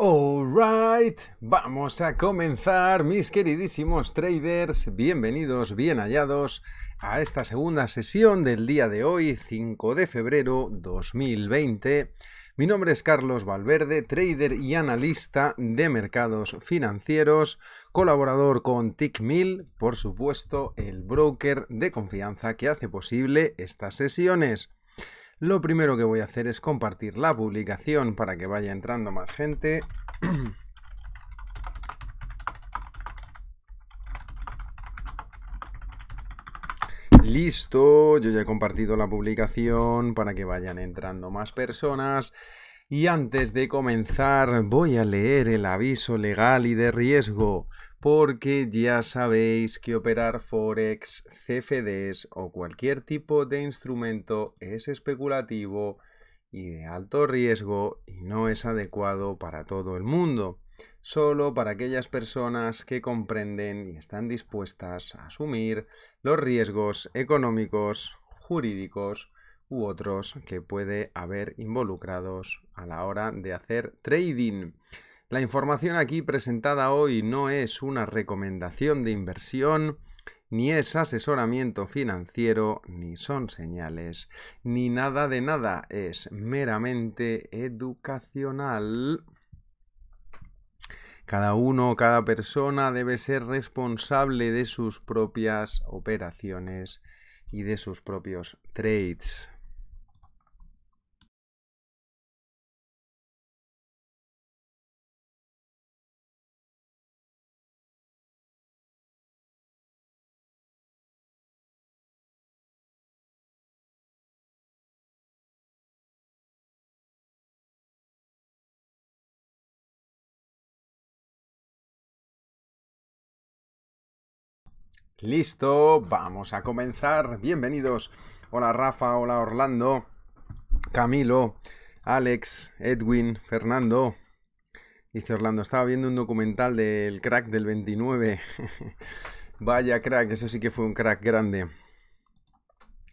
Alright, vamos a comenzar, mis queridísimos traders. Bienvenidos, bien hallados a esta segunda sesión del día de hoy, 5 de febrero 2020. Mi nombre es Carlos Valverde, trader y analista de mercados financieros, colaborador con TickMill, por supuesto, el broker de confianza que hace posible estas sesiones. Lo primero que voy a hacer es compartir la publicación para que vaya entrando más gente. Listo, yo ya he compartido la publicación para que vayan entrando más personas. Y antes de comenzar voy a leer el aviso legal y de riesgo porque ya sabéis que operar forex, CFDs o cualquier tipo de instrumento es especulativo y de alto riesgo y no es adecuado para todo el mundo, solo para aquellas personas que comprenden y están dispuestas a asumir los riesgos económicos, jurídicos u otros que puede haber involucrados a la hora de hacer trading. La información aquí presentada hoy no es una recomendación de inversión, ni es asesoramiento financiero, ni son señales, ni nada de nada, es meramente educacional. Cada uno, cada persona debe ser responsable de sus propias operaciones y de sus propios trades. Listo, vamos a comenzar. Bienvenidos. Hola Rafa, hola Orlando, Camilo, Alex, Edwin, Fernando. Dice Orlando, estaba viendo un documental del crack del 29. Vaya crack, eso sí que fue un crack grande.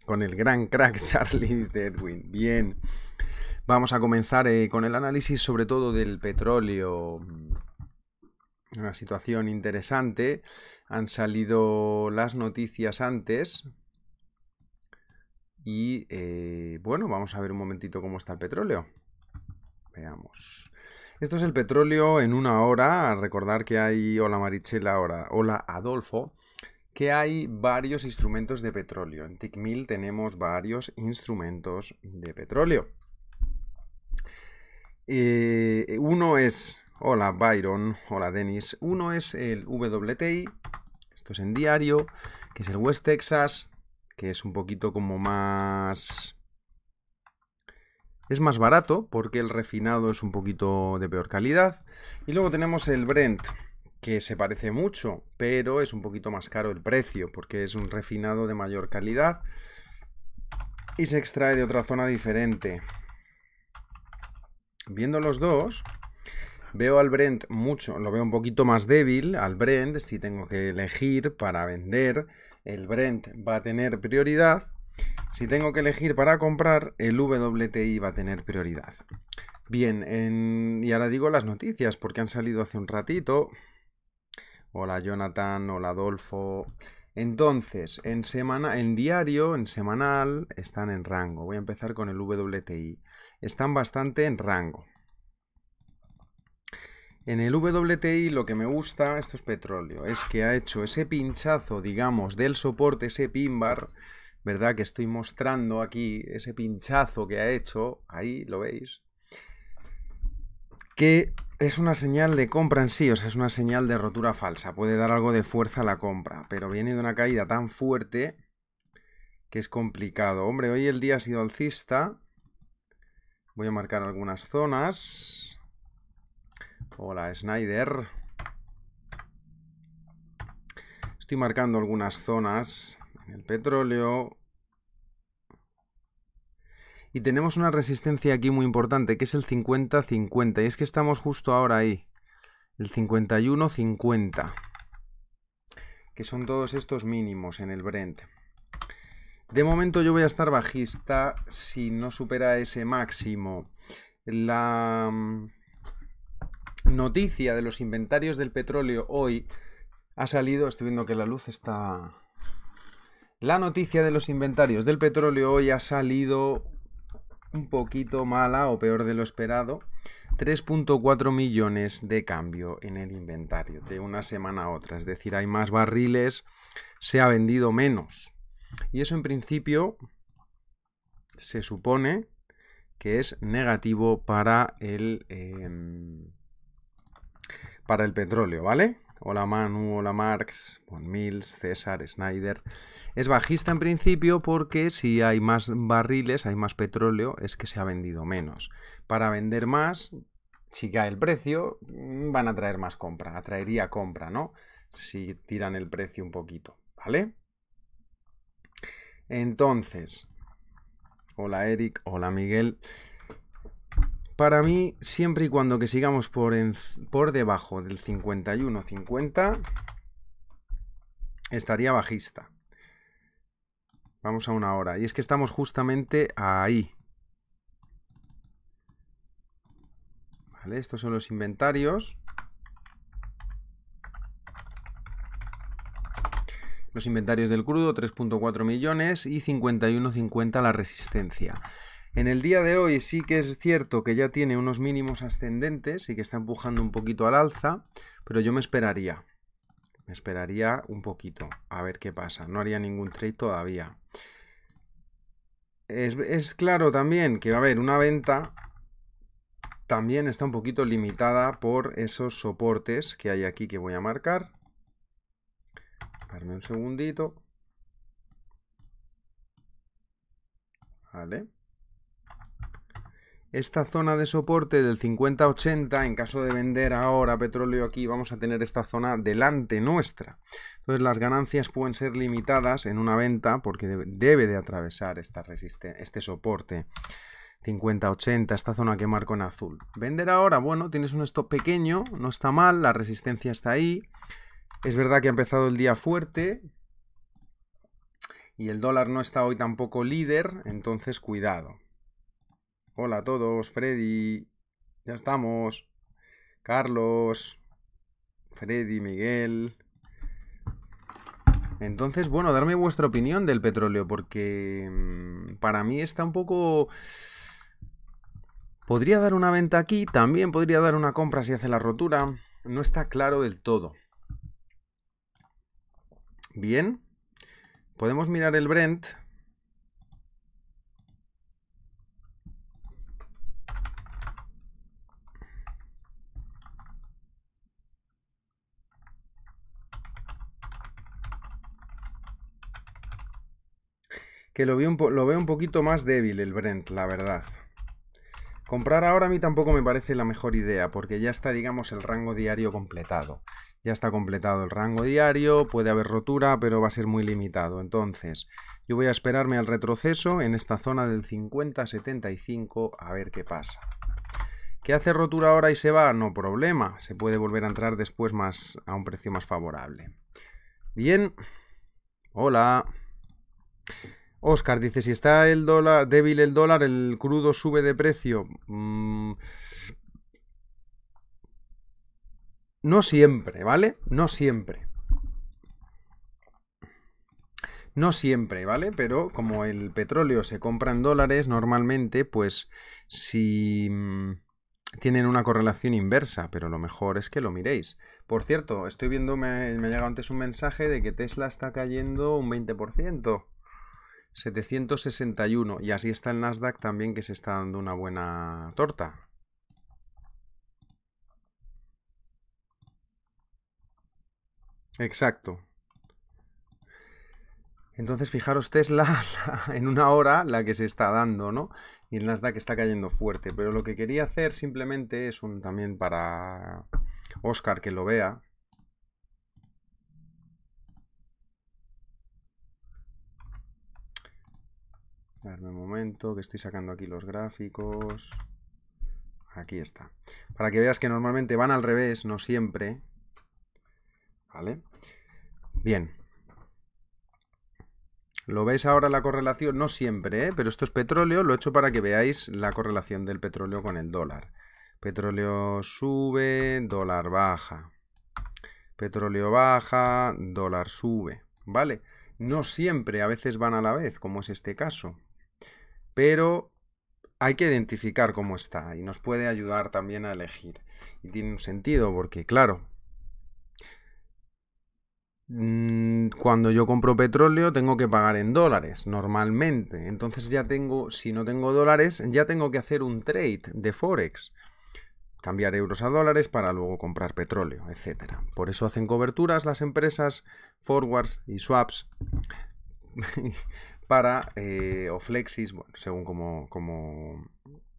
Con el gran crack Charlie, dice Edwin. Bien. Vamos a comenzar eh, con el análisis sobre todo del petróleo. Una situación interesante han salido las noticias antes. Y eh, bueno, vamos a ver un momentito cómo está el petróleo. Veamos. Esto es el petróleo en una hora. Recordar que hay, hola Marichela, hola, hola Adolfo, que hay varios instrumentos de petróleo. En TICMIL tenemos varios instrumentos de petróleo. Eh, uno es Hola Byron, hola Denis. Uno es el WTI, esto es en diario, que es el West Texas, que es un poquito como más... Es más barato porque el refinado es un poquito de peor calidad. Y luego tenemos el Brent, que se parece mucho, pero es un poquito más caro el precio porque es un refinado de mayor calidad y se extrae de otra zona diferente. Viendo los dos, Veo al Brent mucho, lo veo un poquito más débil al Brent si tengo que elegir para vender. El Brent va a tener prioridad. Si tengo que elegir para comprar, el WTI va a tener prioridad. Bien, y ahora digo las noticias porque han salido hace un ratito. Hola Jonathan, hola Adolfo. Entonces, en semana, en diario, en semanal, están en rango. Voy a empezar con el WTI. Están bastante en rango. En el WTI lo que me gusta, esto es petróleo, es que ha hecho ese pinchazo, digamos, del soporte, ese pin bar, ¿verdad? Que estoy mostrando aquí, ese pinchazo que ha hecho, ahí lo veis, que es una señal de compra en sí, o sea, es una señal de rotura falsa, puede dar algo de fuerza a la compra, pero viene de una caída tan fuerte que es complicado. Hombre, hoy el día ha sido alcista, voy a marcar algunas zonas, Hola, Snyder. Estoy marcando algunas zonas en el petróleo. Y tenemos una resistencia aquí muy importante, que es el 50-50. Y es que estamos justo ahora ahí. El 51-50. Que son todos estos mínimos en el Brent. De momento yo voy a estar bajista si no supera ese máximo. La noticia de los inventarios del petróleo hoy ha salido, estoy viendo que la luz está... La noticia de los inventarios del petróleo hoy ha salido un poquito mala o peor de lo esperado. 3.4 millones de cambio en el inventario de una semana a otra. Es decir, hay más barriles, se ha vendido menos. Y eso en principio se supone que es negativo para el, em, para el petróleo, ¿vale? Hola Manu, hola Marx, Bon Mills, César, Snyder. Es bajista en principio porque si hay más barriles, hay más petróleo, es que se ha vendido menos. Para vender más, si cae el precio, mm, van a traer más compra, atraería compra, ¿no? Si tiran el precio un poquito, ¿vale? Entonces, hola Eric, hola Miguel. Para mí, siempre y cuando que sigamos por, por debajo del 51-50, estaría bajista. Vamos a una hora. Y es que estamos justamente ahí. Estos son los inventarios. Los inventarios del crudo, 3.4 millones y 51.50 la resistencia. En el día de hoy sí que es cierto que ya tiene unos mínimos ascendentes y que está empujando un poquito al alza, pero yo me esperaría. Me esperaría un poquito a ver qué pasa. No haría ningún trade todavía. Es, claro también que va a haber una venta también está un poquito limitada por esos soportes que hay aquí que voy a marcar. Darme un segundito. Vale esta zona de soporte del 50-80, en caso de vender ahora petróleo aquí, vamos a tener esta zona delante nuestra. Entonces las ganancias pueden ser limitadas en una venta porque debe de atravesar esta este soporte 50-80, esta zona que marco en azul. Vender ahora, bueno, tienes un stop pequeño, no está mal, la resistencia está ahí. Es verdad que ha empezado el día fuerte, y el dólar no está hoy tampoco líder, entonces cuidado. Hola a todos, Freddy. Ya estamos. Carlos. Freddy, Miguel. Entonces, bueno, darme vuestra opinión del petróleo, porque mm, para mí está un poco... Podría dar una venta aquí, también podría dar una compra si hace la rotura. No está claro del todo. Bien. Podemos mirar el Brent. Que lo veo, un poquito más débil el Brent, la verdad. Comprar ahora a mí tampoco me parece la mejor idea, porque ya está, digamos, el rango diario completado. Ya está completado el rango diario, puede haber rotura, pero va a ser muy limitado. Entonces, yo voy a esperarme al retroceso en esta zona del 50-75 a ver qué pasa. ¿Qué hace rotura ahora y se va? No problema, se puede volver a entrar después más a un precio más favorable. Bien, hola. Oscar dice, si está el dólar débil el dólar, el crudo sube de precio. Mm, no siempre, ¿vale? No siempre. No siempre, ¿vale? Pero como el petróleo se compra en dólares, normalmente, pues si mm, tienen una correlación inversa, pero lo mejor es que lo miréis. Por cierto, estoy viendo, me, me ha llegado antes un mensaje de que Tesla está cayendo un 20%. 761. Y así está el Nasdaq también que se está dando una buena torta. Exacto. Entonces, fijaros, Tesla en una hora la que se está dando, ¿no? Y el Nasdaq está cayendo fuerte. Pero lo que quería hacer simplemente es un también para Oscar que lo vea. Darme un momento, que estoy sacando aquí los gráficos. Aquí está. Para que veas que normalmente van al revés, no siempre. ¿Vale? Bien. ¿Lo veis ahora la correlación? No siempre, ¿eh? pero esto es petróleo. Lo he hecho para que veáis la correlación del petróleo con el dólar. Petróleo sube, dólar baja. Petróleo baja, dólar sube. ¿Vale? No siempre, a veces van a la vez, como es este caso. Pero hay que identificar cómo está y nos puede ayudar también a elegir. Y tiene un sentido porque, claro, mm, cuando yo compro petróleo tengo que pagar en dólares normalmente. Entonces ya tengo, si no tengo dólares, ya tengo que hacer un trade de Forex. Cambiar euros a dólares para luego comprar petróleo, etc. Por eso hacen coberturas las empresas, forwards y swaps para, eh, o flexis, según como, como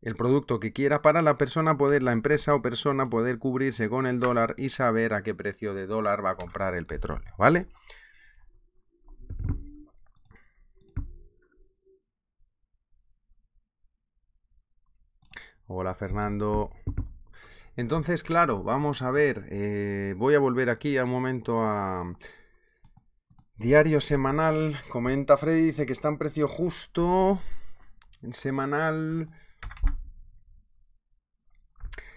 el producto que quiera, para la persona poder, la empresa o persona poder cubrirse con el dólar y saber a qué precio de dólar va a comprar el petróleo, ¿vale? Hola Fernando. Entonces, claro, vamos a ver, eh, voy a volver aquí un momento a, Diario semanal, comenta Freddy, dice que está en precio justo. En semanal.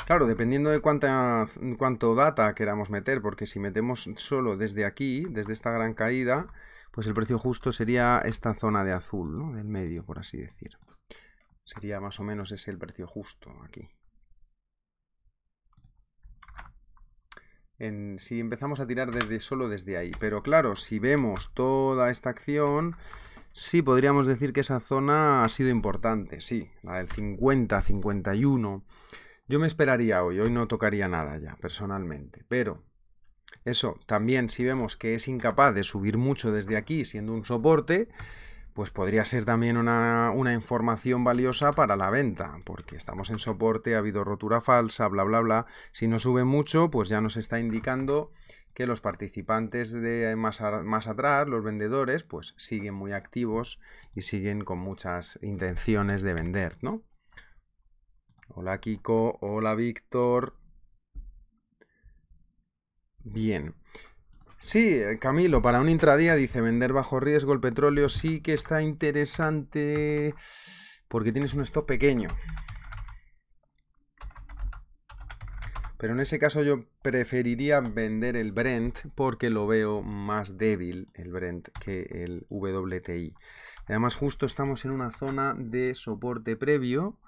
Claro, dependiendo de cuánta, cuánto data queramos meter, porque si metemos solo desde aquí, desde esta gran caída, pues el precio justo sería esta zona de azul, ¿no? Del medio, por así decir. Sería más o menos ese el precio justo aquí. Si empezamos a tirar desde solo desde ahí. Pero claro, si vemos toda esta acción, sí podríamos decir que esa zona ha sido importante, sí, la del 50, 51. Yo me esperaría hoy, hoy no tocaría nada ya, personalmente. Pero eso, también si vemos que es incapaz de subir mucho desde aquí, siendo un soporte, pues podría ser también una, información valiosa para la venta, porque estamos en soporte, ha habido rotura falsa, bla, bla, bla. Si no sube mucho, pues ya nos está indicando que los participantes de más, más atrás, los vendedores, pues siguen muy activos y siguen con muchas intenciones de vender, ¿no? Hola Kiko, hola Víctor. Bien. Sí, eh, Camilo, para un intradía dice vender bajo riesgo el petróleo sí que está interesante porque tienes un stop pequeño. Pero en ese caso yo preferiría vender el Brent porque lo veo más débil el Brent que el WTI. Además justo estamos en una zona de soporte previo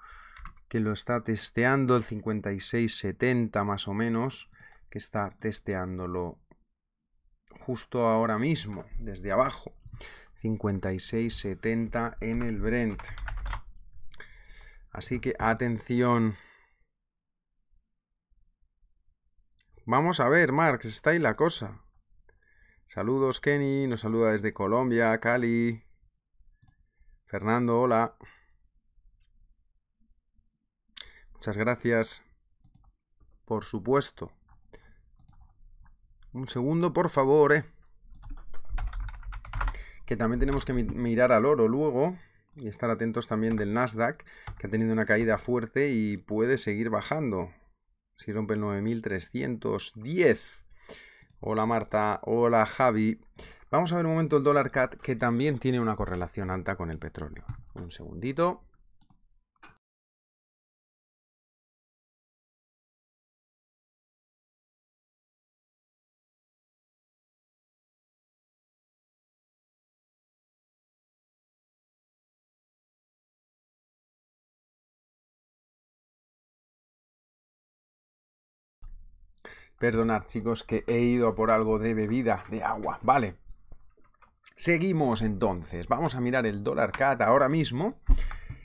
que lo está testeando el 5670 más o menos, que está testeándolo justo ahora mismo, desde abajo. 56.70 en el Brent. Así que atención. Vamos a ver, Marx, está ahí la cosa. Saludos, Kenny, nos saluda desde Colombia, Cali. Fernando, hola. Muchas gracias. Por supuesto. Un segundo, por favor, eh. Que también tenemos que mirar al oro luego. Y estar atentos también del Nasdaq, que ha tenido una caída fuerte y puede seguir bajando. Si rompe el 9310. Hola Marta, hola Javi. Vamos a ver un momento el dólar CAT, que también tiene una correlación alta con el petróleo. Un segundito. Perdonad, chicos, que he ido por algo de bebida, de agua. Vale. Seguimos entonces. Vamos a mirar el dólar CAT ahora mismo.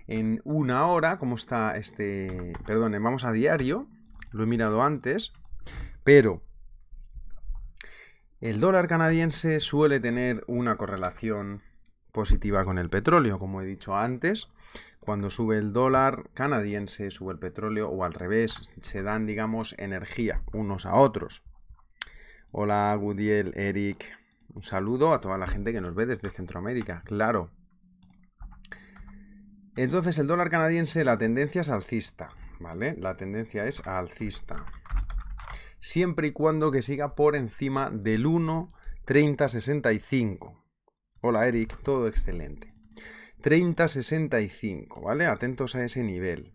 En una hora, ¿cómo está este...? Perdón, vamos a diario. Lo he mirado antes. Pero... El dólar canadiense suele tener una correlación positiva con el petróleo, como he dicho antes cuando sube el dólar canadiense, sube el petróleo o al revés, se dan, digamos, energía unos a otros. Hola, Gudiel, Eric. Un saludo a toda la gente que nos ve desde Centroamérica, claro. Entonces, el dólar canadiense, la tendencia es alcista, ¿vale? La tendencia es alcista. Siempre y cuando que siga por encima del 1.3065. Hola, Eric, todo excelente. 30-65, ¿vale? Atentos a ese nivel.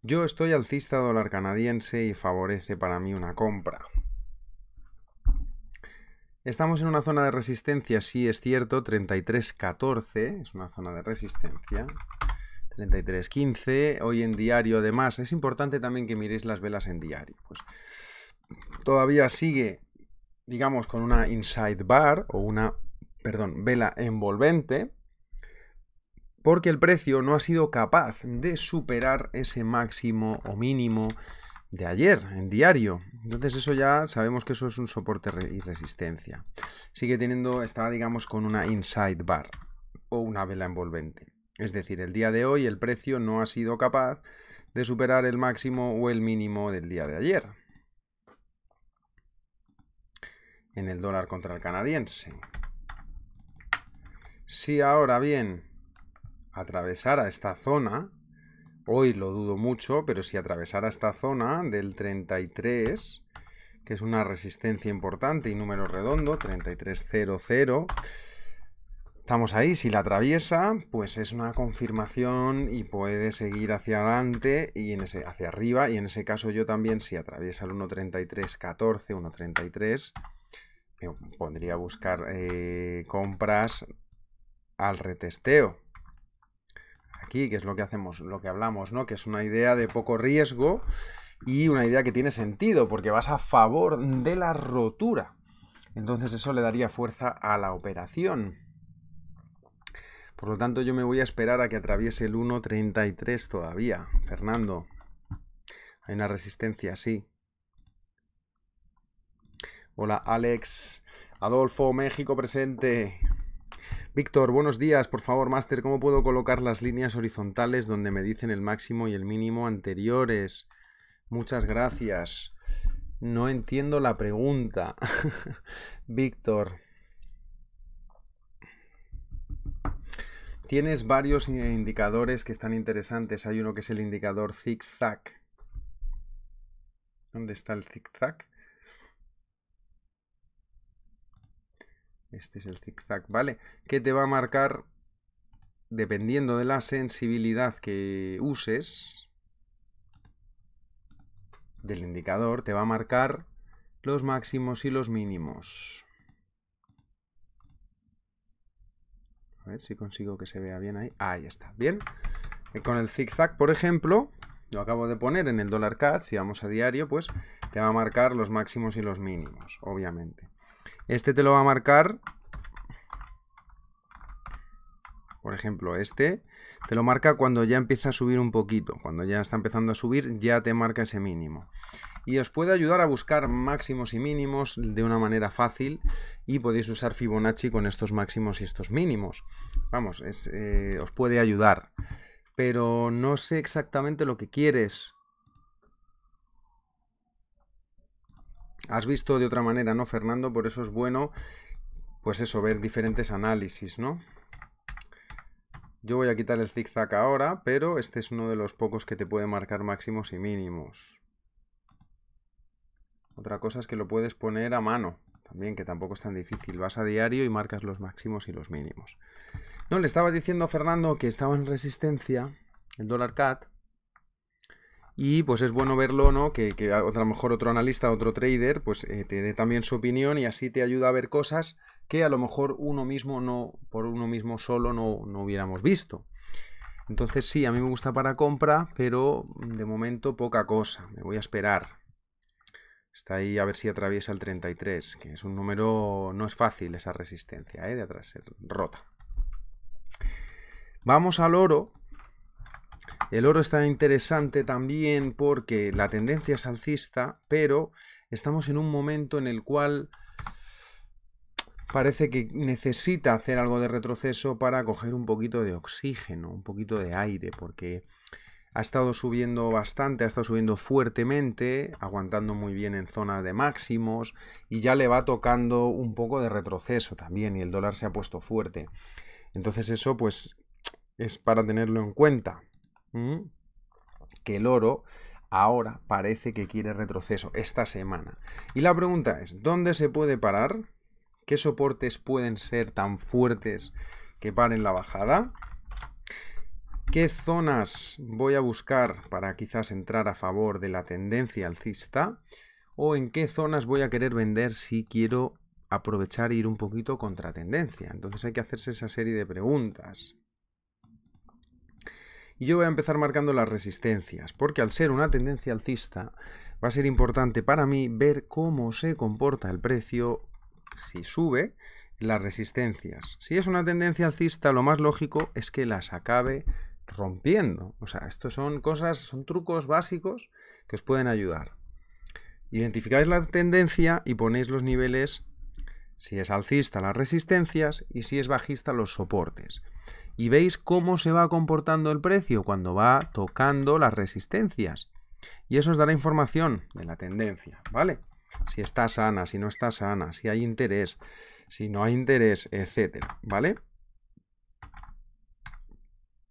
Yo estoy alcista dólar canadiense y favorece para mí una compra. Estamos en una zona de resistencia, sí es cierto, 33.14, es una zona de resistencia. 33.15, hoy en diario además, es importante también que miréis las velas en diario. Pues todavía sigue, digamos, con una inside bar o una, perdón, vela envolvente, porque el precio no ha sido capaz de superar ese máximo o mínimo de ayer en diario. Entonces eso ya sabemos que eso es un soporte y resistencia. Sigue teniendo, está digamos con una inside bar o una vela envolvente. Es decir, el día de hoy el precio no ha sido capaz de superar el máximo o el mínimo del día de ayer. En el dólar contra el canadiense. Si ahora bien atravesara esta zona, Hoy lo dudo mucho, pero si atravesara esta zona del 33, que es una resistencia importante y número redondo, 3300, estamos ahí, si la atraviesa, pues es una confirmación y puede seguir hacia adelante y en ese, hacia arriba, y en ese caso yo también, si atraviesa el 1.3314, 1.33, pondría a buscar eh, compras al retesteo aquí, que es lo que hacemos, lo que hablamos, ¿no? Que es una idea de poco riesgo y una idea que tiene sentido, porque vas a favor de la rotura. Entonces eso le daría fuerza a la operación. Por lo tanto, yo me voy a esperar a que atraviese el 1.33 todavía. Fernando, hay una resistencia, sí. Hola, Alex. Adolfo, México presente. Víctor, buenos días. Por favor, Máster, ¿cómo puedo colocar las líneas horizontales donde me dicen el máximo y el mínimo anteriores? Muchas gracias. No entiendo la pregunta. Víctor. Tienes varios indicadores que están interesantes. Hay uno que es el indicador zigzag. ¿Dónde está el zigzag? Este es el zigzag, ¿vale? Que te va a marcar, dependiendo de la sensibilidad que uses del indicador, te va a marcar los máximos y los mínimos. A ver si consigo que se vea bien ahí. Ahí está, bien. Y con el zigzag, por ejemplo, lo acabo de poner en el dólar CAD, si vamos a diario, pues te va a marcar los máximos y los mínimos, obviamente. Este te lo va a marcar, por ejemplo, este te lo marca cuando ya empieza a subir un poquito. Cuando ya está empezando a subir, ya te marca ese mínimo. Y os puede ayudar a buscar máximos y mínimos de una manera fácil y podéis usar Fibonacci con estos máximos y estos mínimos. Vamos, eh, os puede ayudar. Pero no sé exactamente lo que quieres. Has visto de otra manera, ¿no, Fernando? Por eso es bueno, pues eso, ver diferentes análisis, ¿no? Yo voy a quitar el zigzag ahora, pero este es uno de los pocos que te puede marcar máximos y mínimos. Otra cosa es que lo puedes poner a mano, también, que tampoco es tan difícil. Vas a diario y marcas los máximos y los mínimos. No, le estaba diciendo a Fernando que estaba en resistencia, el dólar CAT, y pues es bueno verlo, ¿no? Que, a lo mejor otro analista, otro trader, pues eh, te dé también su opinión y así te ayuda a ver cosas que a lo mejor uno mismo no, por uno mismo solo no, no hubiéramos visto. Entonces sí, a mí me gusta para compra, pero de momento poca cosa. Me voy a esperar. Está ahí a ver si atraviesa el 33, que es un número, no es fácil esa resistencia, ¿eh? de atrás ser rota. Vamos al oro, el oro está interesante también porque la tendencia es alcista, pero estamos en un momento en el cual parece que necesita hacer algo de retroceso para coger un poquito de oxígeno, un poquito de aire, porque ha estado subiendo bastante, ha estado subiendo fuertemente, aguantando muy bien en zona de máximos y ya le va tocando un poco de retroceso también y el dólar se ha puesto fuerte. Entonces eso pues es para tenerlo en cuenta que el oro ahora parece que quiere retroceso esta semana. Y la pregunta es, ¿dónde se puede parar? ¿Qué soportes pueden ser tan fuertes que paren la bajada? ¿Qué zonas voy a buscar para quizás entrar a favor de la tendencia alcista? ¿O en qué zonas voy a querer vender si quiero aprovechar e ir un poquito contra tendencia? Entonces hay que hacerse esa serie de preguntas. Yo voy a empezar marcando las resistencias, porque al ser una tendencia alcista, va a ser importante para mí ver cómo se comporta el precio si sube las resistencias. Si es una tendencia alcista, lo más lógico es que las acabe rompiendo. O sea, estos son cosas, son trucos básicos que os pueden ayudar. Identificáis la tendencia y ponéis los niveles, si es alcista las resistencias y si es bajista los soportes. Y veis cómo se va comportando el precio cuando va tocando las resistencias. Y eso os dará información de la tendencia, ¿vale? Si está sana, si no está sana, si hay interés, si no hay interés, etcétera, ¿vale?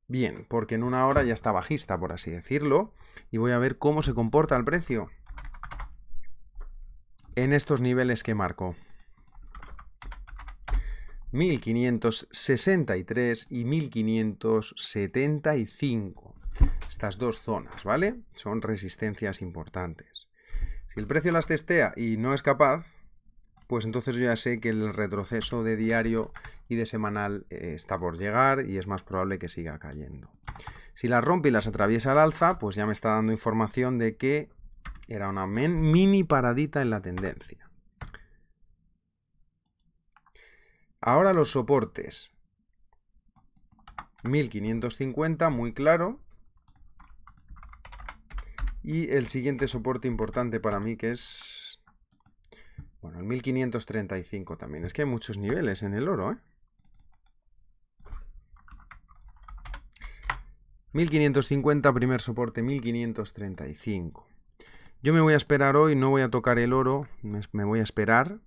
Bien, porque en una hora ya está bajista, por así decirlo, y voy a ver cómo se comporta el precio en estos niveles que marco. 1563 y 1575. Estas dos zonas, ¿vale? Son resistencias importantes. Si el precio las testea y no es capaz, pues entonces yo ya sé que el retroceso de diario y de semanal eh, está por llegar y es más probable que siga cayendo. Si las rompe y las atraviesa al alza, pues ya me está dando información de que era una mini paradita en la tendencia. Ahora los soportes. 1550, muy claro. Y el siguiente soporte importante para mí que es bueno, el 1535 también. Es que hay muchos niveles en el oro, ¿eh? 1550, primer soporte 1535. Yo me voy a esperar hoy, no voy a tocar el oro, me voy a esperar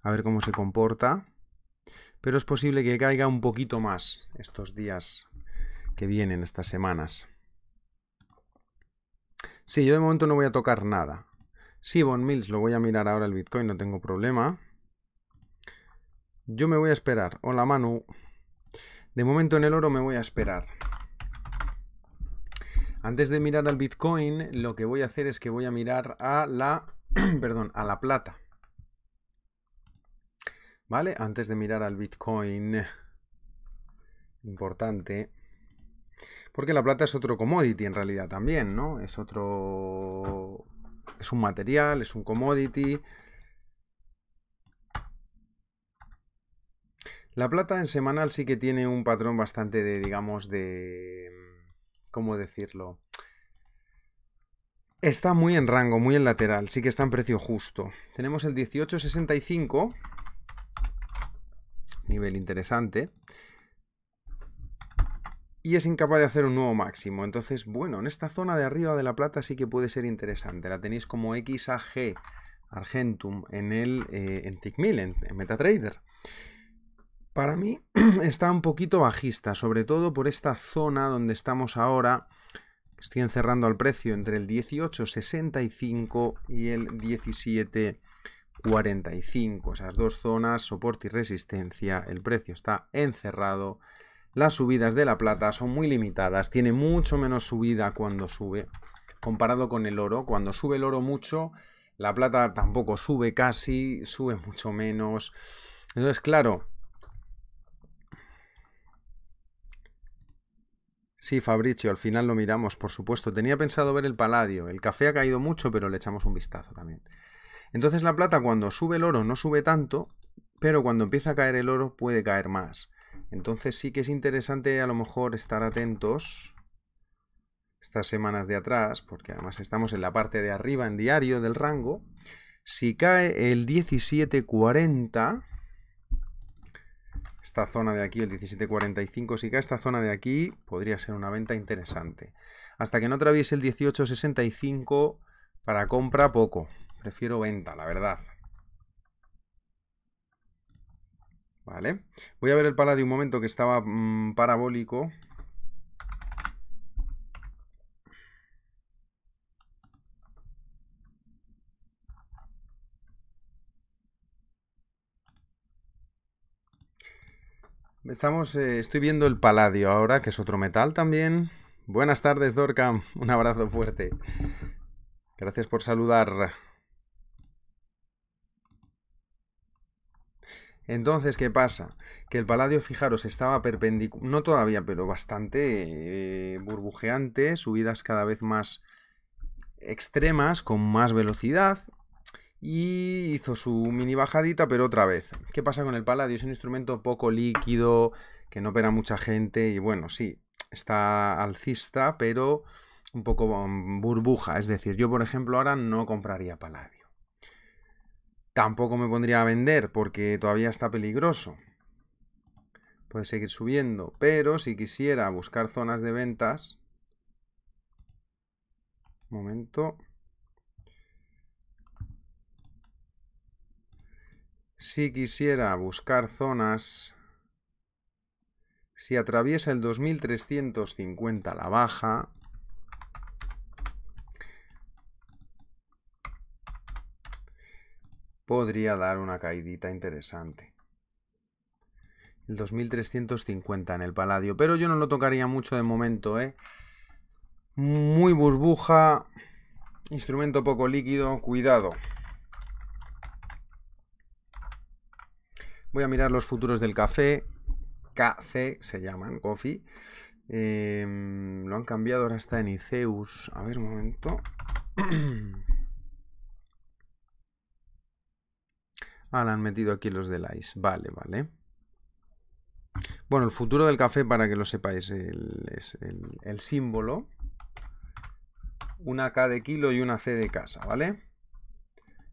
a ver cómo se comporta. Pero es posible que caiga un poquito más estos días que vienen, estas semanas. Sí, yo de momento no voy a tocar nada. Sí, Bon Mills, lo voy a mirar ahora el Bitcoin, no tengo problema. Yo me voy a esperar. Hola Manu. De momento en el oro me voy a esperar. Antes de mirar al Bitcoin, lo que voy a hacer es que voy a mirar a la, perdón, a la plata. ¿Vale? Antes de mirar al Bitcoin. Importante. Porque la plata es otro commodity en realidad también, ¿no? Es otro es un material, es un commodity. La plata en semanal sí que tiene un patrón bastante de, digamos, de... ¿Cómo decirlo? Está muy en rango, muy en lateral, sí que está en precio justo. Tenemos el 1865, nivel interesante y es incapaz de hacer un nuevo máximo. Entonces, bueno, en esta zona de arriba de la plata sí que puede ser interesante. La tenéis como XAG Argentum en el eh, en Tickmill, en, MetaTrader. Para mí está un poquito bajista, sobre todo por esta zona donde estamos ahora. Estoy encerrando al precio entre el 18.65 y el 17.45. Esas dos zonas, soporte y resistencia. El precio está encerrado las subidas de la plata son muy limitadas, tiene mucho menos subida cuando sube, comparado con el oro. Cuando sube el oro mucho, la plata tampoco sube casi, sube mucho menos. Entonces, claro. Sí, Fabricio, al final lo miramos, por supuesto. Tenía pensado ver el paladio. El café ha caído mucho, pero le echamos un vistazo también. Entonces la plata cuando sube el oro no sube tanto, pero cuando empieza a caer el oro puede caer más. Entonces sí que es interesante a lo mejor estar atentos estas semanas de atrás, porque además estamos en la parte de arriba en diario del rango. Si cae el 1740, esta zona de aquí, el 1745, si cae esta zona de aquí, podría ser una venta interesante. Hasta que no atraviese el 1865 para compra, poco. Prefiero venta, la verdad. Vale. Voy a ver el paladio un momento que estaba mm, parabólico. Estamos, eh, estoy viendo el paladio ahora, que es otro metal también. Buenas tardes, Dorcam. Un abrazo fuerte. Gracias por saludar. Entonces, ¿qué pasa? Que el paladio, fijaros, estaba perpendicular, no todavía, pero bastante eh, burbujeante, subidas cada vez más extremas, con más velocidad, y hizo su mini bajadita, pero otra vez. ¿Qué pasa con el paladio? Es un instrumento poco líquido, que no opera mucha gente, y bueno, sí, está alcista, pero un poco mm, burbuja. Es decir, yo, por ejemplo, ahora no compraría paladio. Tampoco me pondría a vender porque todavía está peligroso. Puede seguir subiendo. Pero si quisiera buscar zonas de ventas... momento. Si quisiera buscar zonas... Si atraviesa el 2350 la baja, podría dar una caidita interesante. El 2350 en el Paladio, pero yo no lo tocaría mucho de momento, ¿eh? Muy burbuja, instrumento poco líquido, cuidado. Voy a mirar los futuros del café. KC se llaman, Coffee. Em, lo han cambiado, ahora está en Iceus. A ver un momento. Ah, le han metido aquí los del ICE. Vale, vale. Bueno, el futuro del café, para que lo sepáis, es el, símbolo. Una K de kilo y una C de casa, ¿vale?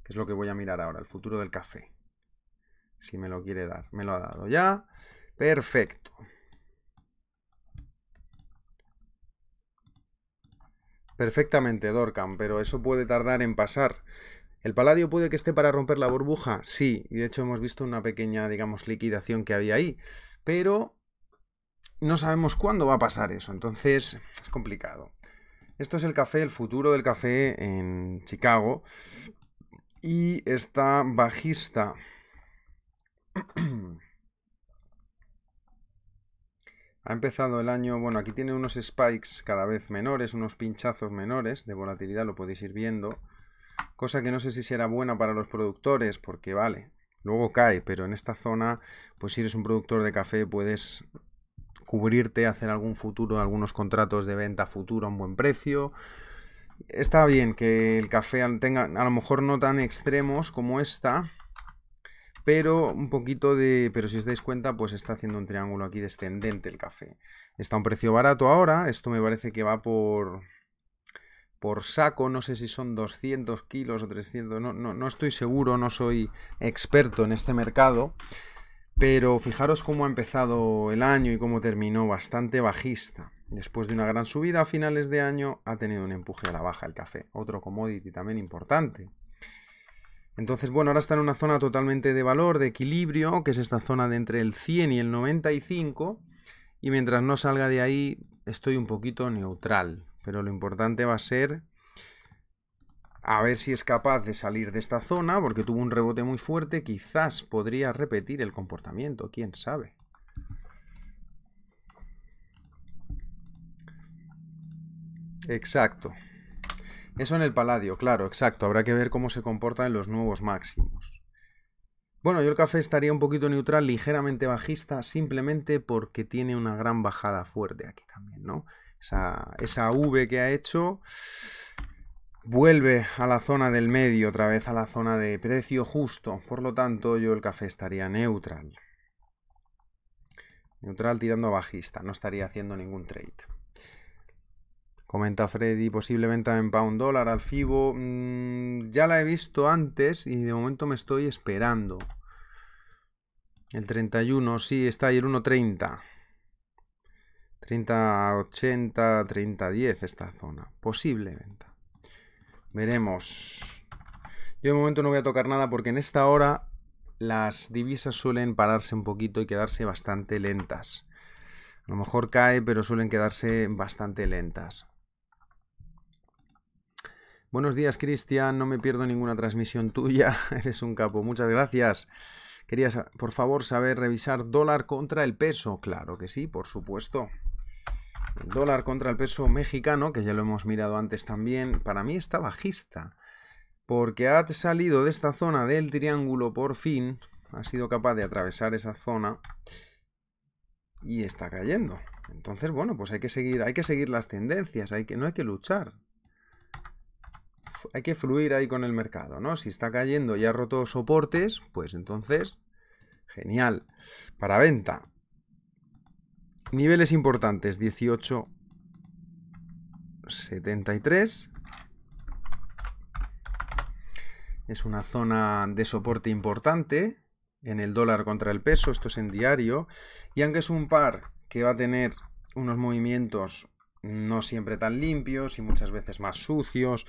Que es lo que voy a mirar ahora, el futuro del café. Si me lo quiere dar. Me lo ha dado ya. Perfecto. Perfectamente, Dorcam, pero eso puede tardar en pasar. ¿El paladio puede que esté para romper la burbuja? Sí, y de hecho hemos visto una pequeña, digamos, liquidación que había ahí, pero no sabemos cuándo va a pasar eso, entonces es complicado. Esto es el café, el futuro del café en Chicago, y está bajista. Ha empezado el año, bueno, aquí tiene unos spikes cada vez menores, unos pinchazos menores de volatilidad, lo podéis ir viendo. Cosa que no sé si será buena para los productores, porque vale, luego cae, pero en esta zona, pues si eres un productor de café, puedes cubrirte, hacer algún futuro, algunos contratos de venta futuro a un buen precio. Está bien que el café tenga, a lo mejor no tan extremos como esta, pero un poquito de, pero si os dais cuenta, pues está haciendo un triángulo aquí descendente el café. Está a un precio barato ahora, esto me parece que va por por saco, no sé si son 200 kilos o 300, no, no, estoy seguro, no soy experto en este mercado, pero fijaros cómo ha empezado el año y cómo terminó bastante bajista. Después de una gran subida a finales de año ha tenido un empuje a la baja el café, otro commodity también importante. Entonces, bueno, ahora está en una zona totalmente de valor, de equilibrio, que es esta zona de entre el 100 y el 95, y mientras no salga de ahí estoy un poquito neutral. Pero lo importante va a ser a ver si es capaz de salir de esta zona, porque tuvo un rebote muy fuerte, quizás podría repetir el comportamiento, quién sabe. Exacto. Eso en el paladio, claro, exacto. Habrá que ver cómo se comporta en los nuevos máximos. Bueno, yo el café estaría un poquito neutral, ligeramente bajista, simplemente porque tiene una gran bajada fuerte aquí también, ¿no? Esa, V que ha hecho vuelve a la zona del medio, otra vez a la zona de precio justo. Por lo tanto, yo el café estaría neutral. Neutral tirando bajista, no estaría haciendo ningún trade. Comenta Freddy, posible venta en pound dólar al FIBO. Mm, ya la he visto antes y de momento me estoy esperando. El 31, sí, está ahí el 1.30. 30-80, 30-10 esta zona. Posible venta. Veremos. Yo de momento no voy a tocar nada porque en esta hora las divisas suelen pararse un poquito y quedarse bastante lentas. A lo mejor cae, pero suelen quedarse bastante lentas. Buenos días, Cristian. No me pierdo ninguna transmisión tuya. Eres un capo. Muchas gracias. Quería, por favor, saber revisar dólar contra el peso. Claro que sí, por supuesto. Dólar contra el peso mexicano, que ya lo hemos mirado antes también, para mí está bajista. Porque ha salido de esta zona del triángulo por fin. Ha sido capaz de atravesar esa zona. Y está cayendo. Entonces, bueno, pues hay que seguir, hay que seguir las tendencias, hay que, no hay que luchar. Hay que fluir ahí con el mercado, ¿no? Si está cayendo y ha roto soportes, pues entonces, genial. Para venta. Niveles importantes, 18.73. Es una zona de soporte importante en el dólar contra el peso, esto es en diario. Y aunque es un par que va a tener unos movimientos no siempre tan limpios y muchas veces más sucios,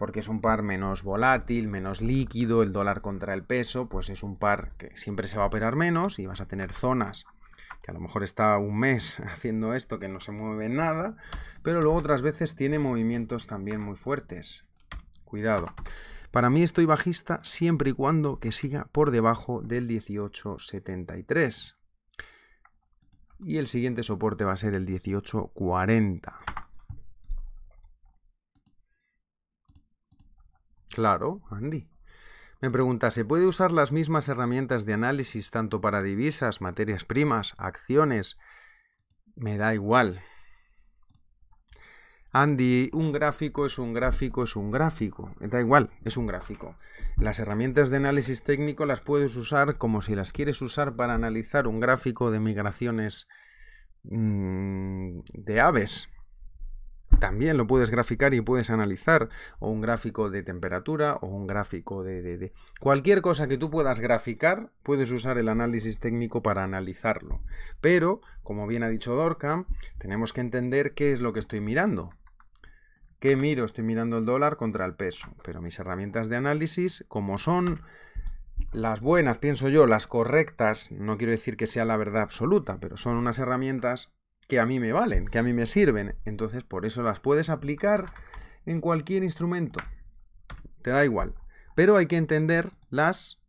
porque es un par menos volátil, menos líquido, el dólar contra el peso, pues es un par que siempre se va a operar menos y vas a tener zonas que a lo mejor está un mes haciendo esto que no se mueve nada, pero luego otras veces tiene movimientos también muy fuertes. Cuidado. Para mí estoy bajista siempre y cuando que siga por debajo del 1873 y el siguiente soporte va a ser el 1840. Claro, Andy. Me pregunta, ¿se puede usar las mismas herramientas de análisis tanto para divisas, materias primas, acciones? Me da igual. Andy, un gráfico es un gráfico, es un gráfico. Da igual, es un gráfico. Las herramientas de análisis técnico las puedes usar como si las quieres usar para analizar un gráfico de migraciones mm, de aves. También lo puedes graficar y puedes analizar. O un gráfico de temperatura o un gráfico de. Cualquier cosa que tú puedas graficar, puedes usar el análisis técnico para analizarlo. Pero, como bien ha dicho Dorcam, tenemos que entender qué es lo que estoy mirando. ¿Qué miro? Estoy mirando el dólar contra el peso. Pero mis herramientas de análisis, como son las buenas, pienso yo, las correctas, no quiero decir que sea la verdad absoluta, pero son unas herramientas que a mí me valen, que a mí me sirven. Entonces, por eso las puedes aplicar en cualquier instrumento. Te da igual. Pero hay que entender las.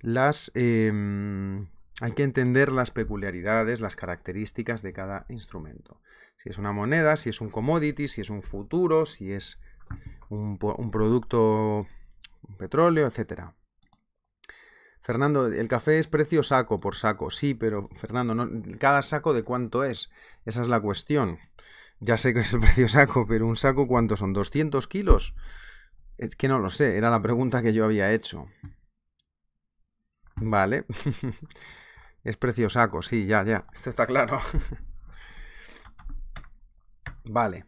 Las. Em, hay que entender las peculiaridades, las características de cada instrumento si es una moneda, si es un commodity, si es un futuro, si es un, producto, un petróleo, etcétera. Fernando, el café es precio saco por saco. Sí, pero Fernando, ¿cada saco de cuánto es? Esa es la cuestión. Ya sé que es el precio saco, pero un saco ¿cuánto son? ¿200 kilos? Es que no lo sé, era la pregunta que yo había hecho. Vale. es precio saco, sí, ya, ya. Esto está claro. Vale.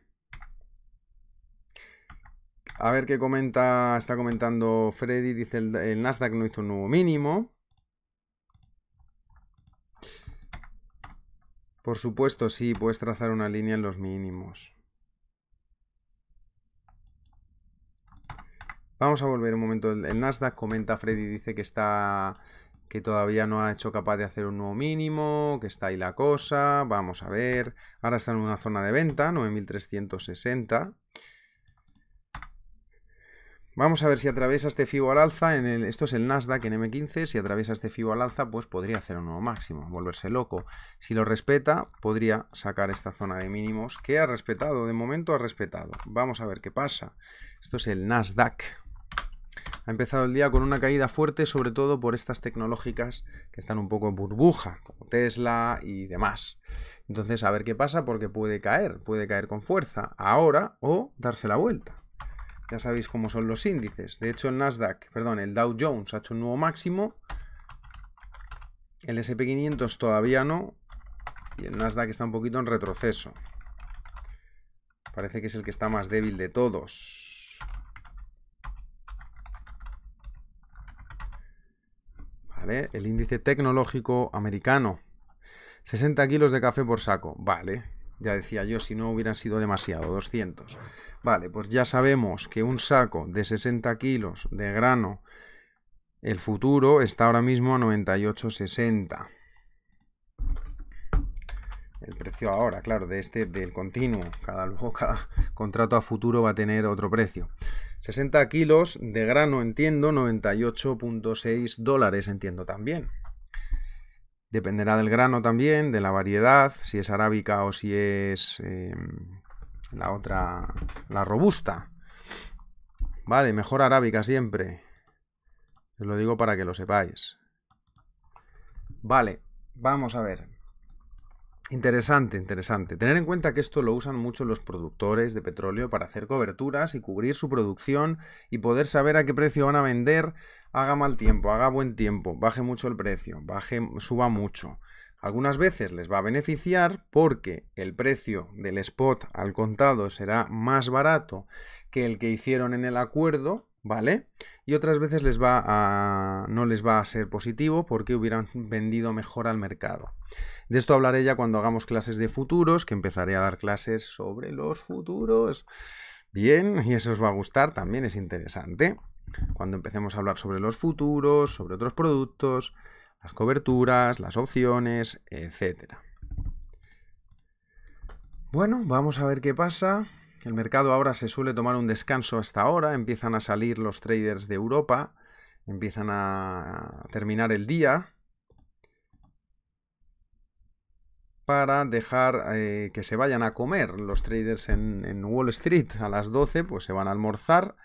A ver qué comenta, está comentando Freddy, dice el, Nasdaq no hizo un nuevo mínimo. Por supuesto, sí, puedes trazar una línea en los mínimos. Vamos a volver un momento. El Nasdaq comenta, Freddy dice que está que todavía no ha hecho capaz de hacer un nuevo mínimo, que está ahí la cosa, vamos a ver, ahora está en una zona de venta, 9360. Vamos a ver si atraviesa este FIBO al alza, esto es el Nasdaq en M15, si atraviesa este FIBO al alza, pues podría hacer un nuevo máximo, volverse loco. Si lo respeta, podría sacar esta zona de mínimos que ha respetado, de momento ha respetado. Vamos a ver qué pasa. Esto es el Nasdaq, ha empezado el día con una caída fuerte, sobre todo por estas tecnológicas que están un poco en burbuja, como Tesla y demás. Entonces, a ver qué pasa, porque puede caer, puede caer con fuerza ahora o darse la vuelta. Ya sabéis cómo son los índices. De hecho, el Nasdaq, perdón, el Dow Jones ha hecho un nuevo máximo. El SP500 todavía no. Y el Nasdaq está un poquito en retroceso. Parece que es el que está más débil de todos. El índice tecnológico americano. 60 kilos de café por saco. Vale. Ya decía yo, si no hubieran sido demasiado, 200. Vale, pues ya sabemos que un saco de 60 kilos de grano, el futuro está ahora mismo a 98,60. El precio ahora, claro, de este, del continuo. Cada, luego cada contrato a futuro va a tener otro precio. 60 kilos de grano, entiendo, 98.6 dólares, entiendo también. Dependerá del grano también, de la variedad, si es arábica o si es em, la otra, la robusta. Vale, mejor arábica siempre. Os lo digo para que lo sepáis. Vale, vamos a ver. Interesante, interesante. Tener en cuenta que esto lo usan mucho los productores de petróleo para hacer coberturas y cubrir su producción y poder saber a qué precio van a vender, haga mal tiempo, haga buen tiempo, baje mucho el precio, baje, suba mucho. Algunas veces les va a beneficiar porque el precio del spot al contado será más barato que el que hicieron en el acuerdo, ¿vale? Y otras veces les va a no les va a ser positivo porque hubieran vendido mejor al mercado. De esto hablaré ya cuando hagamos clases de futuros, que empezaré a dar clases sobre los futuros. Bien, y eso os va a gustar, también es interesante. Cuando empecemos a hablar sobre los futuros, sobre otros productos, las coberturas, las opciones, etc. Bueno, vamos a ver qué pasa. El mercado ahora se suele tomar un descanso hasta ahora, empiezan a salir los traders de Europa, empiezan a terminar el día para dejar eh, que se vayan a comer los traders en, en, Wall Street a las 12, pues se van a almorzar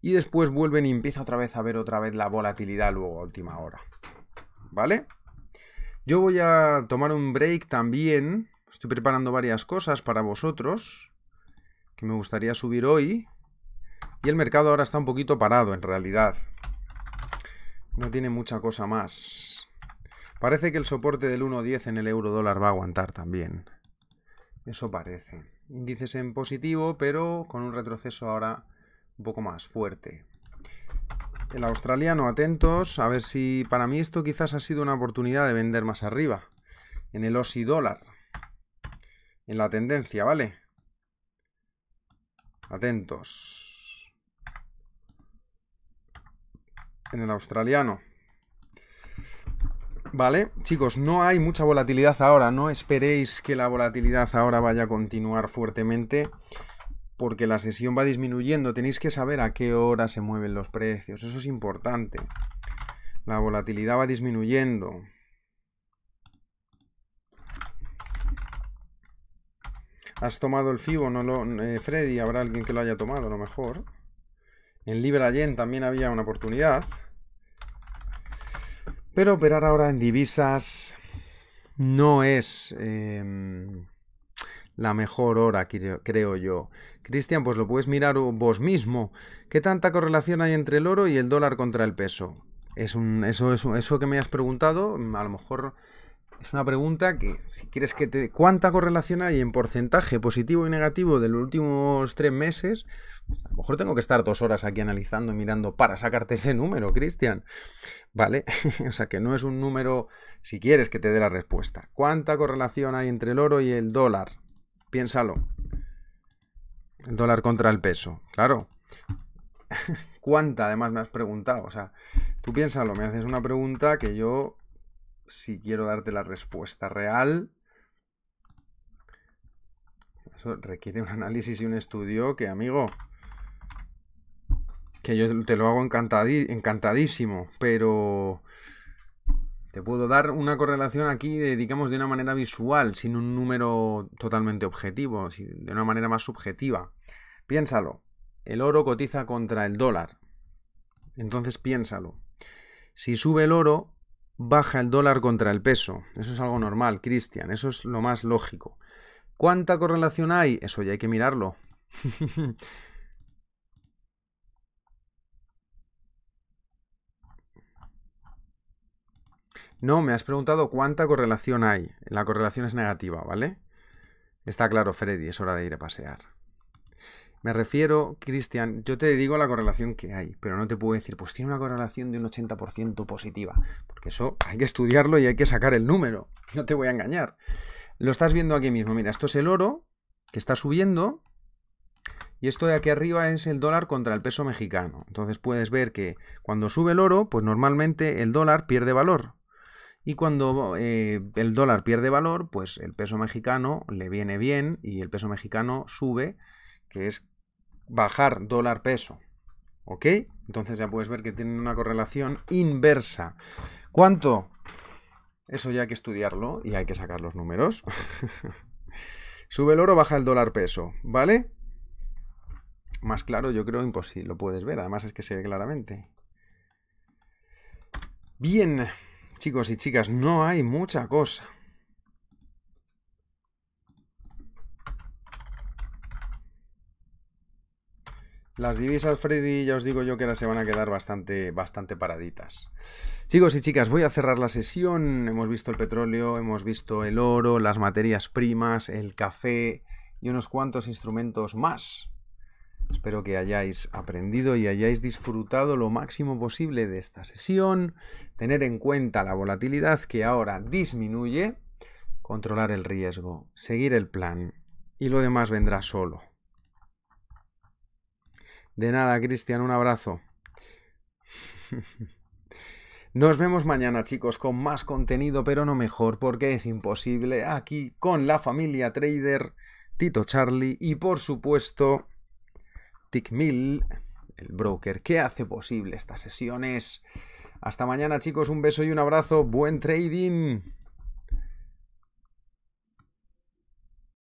y después vuelven y empieza otra vez a ver otra vez la volatilidad luego a última hora. ¿vale? Yo voy a tomar un break también. Estoy preparando varias cosas para vosotros que me gustaría subir hoy. Y el mercado ahora está un poquito parado, en realidad. No tiene mucha cosa más. Parece que el soporte del 1.10 en el euro dólar va a aguantar también. Eso parece. Índices en positivo, pero con un retroceso ahora un poco más fuerte. El australiano, atentos, a ver si para mí esto quizás ha sido una oportunidad de vender más arriba. En el Aussie dólar. En la tendencia, ¿vale? Atentos. En el australiano. Vale, chicos, no hay mucha volatilidad ahora. No esperéis que la volatilidad ahora vaya a continuar fuertemente porque la sesión va disminuyendo. Tenéis que saber a qué hora se mueven los precios. Eso es importante. La volatilidad va disminuyendo. ¿Has tomado el FIBO? No lo, eh, Freddy, habrá alguien que lo haya tomado, a lo mejor. En Libra Yen también había una oportunidad. Pero operar ahora en divisas no es em, la mejor hora, creo yo. Cristian, pues lo puedes mirar vos mismo. ¿Qué tanta correlación hay entre el oro y el dólar contra el peso? Es un, eso, eso, eso que me has preguntado, a lo mejor es una pregunta que, si quieres que te... ¿Cuánta correlación hay en porcentaje positivo y negativo de los últimos tres meses? A lo mejor tengo que estar dos horas aquí analizando y mirando para sacarte ese número, Cristian. ¿Vale? o sea que no es un número, si quieres que te dé la respuesta. ¿Cuánta correlación hay entre el oro y el dólar? Piénsalo. El dólar contra el peso, claro. ¿Cuánta además me has preguntado? O sea, tú piénsalo, me haces una pregunta que yo, si quiero darte la respuesta real, eso requiere un análisis y un estudio que, amigo, que yo te lo hago encantadísimo, pero puedo dar una correlación aquí, digamos, de una manera visual, sin un número totalmente objetivo, de una manera más subjetiva. Piénsalo. El oro cotiza contra el dólar. Entonces piénsalo. Si sube el oro, baja el dólar contra el peso. Eso es algo normal, Cristian. Eso es lo más lógico. ¿Cuánta correlación hay? Eso ya hay que mirarlo. No, me has preguntado cuánta correlación hay. La correlación es negativa, ¿vale? Está claro, Freddy, es hora de ir a pasear. Me refiero, Cristian, yo te digo la correlación que hay, pero no te puedo decir, pues tiene una correlación de un 80% positiva, porque eso hay que estudiarlo y hay que sacar el número. No te voy a engañar. Lo estás viendo aquí mismo. Mira, esto es el oro que está subiendo y esto de aquí arriba es el dólar contra el peso mexicano. Entonces puedes ver que cuando sube el oro, pues normalmente el dólar pierde valor. Y cuando eh, el dólar pierde valor, pues el peso mexicano le viene bien y el peso mexicano sube, que es bajar dólar peso. ¿Ok? Entonces ya puedes ver que tienen una correlación inversa. ¿Cuánto? Eso ya hay que estudiarlo y hay que sacar los números. Sube el oro, baja el dólar peso, ¿vale? Más claro, yo creo imposible, lo puedes ver, además es que se ve claramente. Bien, chicos y chicas, no hay mucha cosa. Las divisas, Freddy, ya os digo yo que ahora se van a quedar bastante, bastante paraditas. Chicos y chicas, voy a cerrar la sesión. Hemos visto el petróleo, hemos visto el oro, las materias primas, el café y unos cuantos instrumentos más. Espero que hayáis aprendido y hayáis disfrutado lo máximo posible de esta sesión. Tener en cuenta la volatilidad que ahora disminuye. Controlar el riesgo, seguir el plan y lo demás vendrá solo. De nada, Cristian, un abrazo. Nos vemos mañana, chicos, con más contenido, pero no mejor, porque es imposible. Aquí con la familia Trader, Tito Charlie y, por supuesto, Tickmill, el broker que hace posible estas sesiones. Hasta mañana, chicos, un beso y un abrazo. Buen trading.